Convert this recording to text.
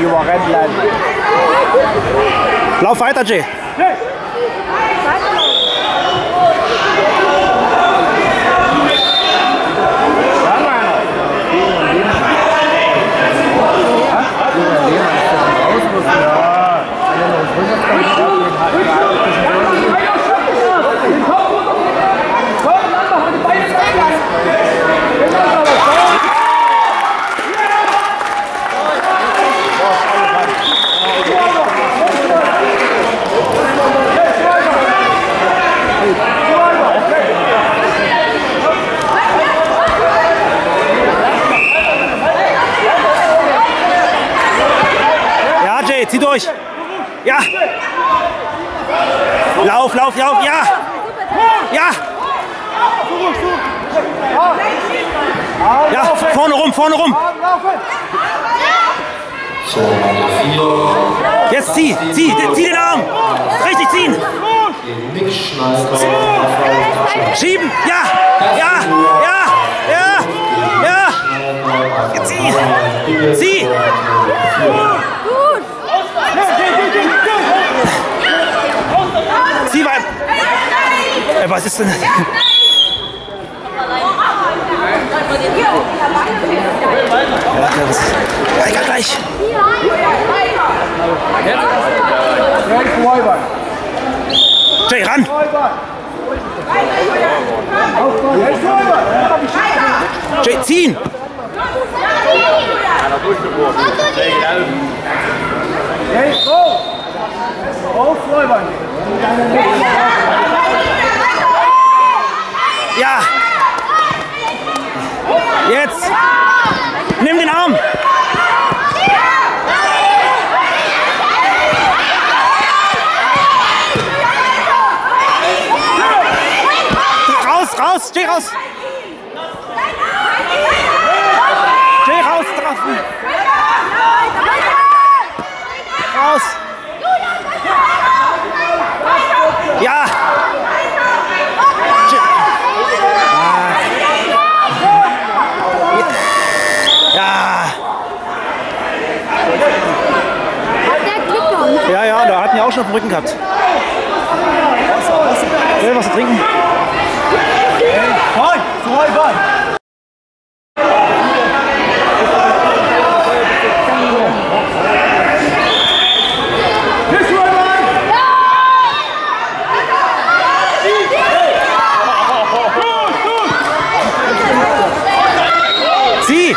you are red lad. Lauf weiter, Jay. Zieh durch. Ja. Lauf, lauf, lauf, ja. Ja. Ja, vorne rum, vorne rum. Jetzt zieh, zieh, zieh den Arm. Richtig ziehen. Schieben. Ja, ja, ja, ja, ja. Zieh. Zieh was ist denn das? Ja, was ist- Ja, gleich. Jay, ran. Jay, ziehen. Ja. Jetzt. Nimm den Arm. Raus, raus, steh raus. Steh raus, draußen. Raus. Ja, ja, da hatten ja auch schon Brücken dem Rücken gehabt. Will was zu trinken? Hey, voll, voll, Sie!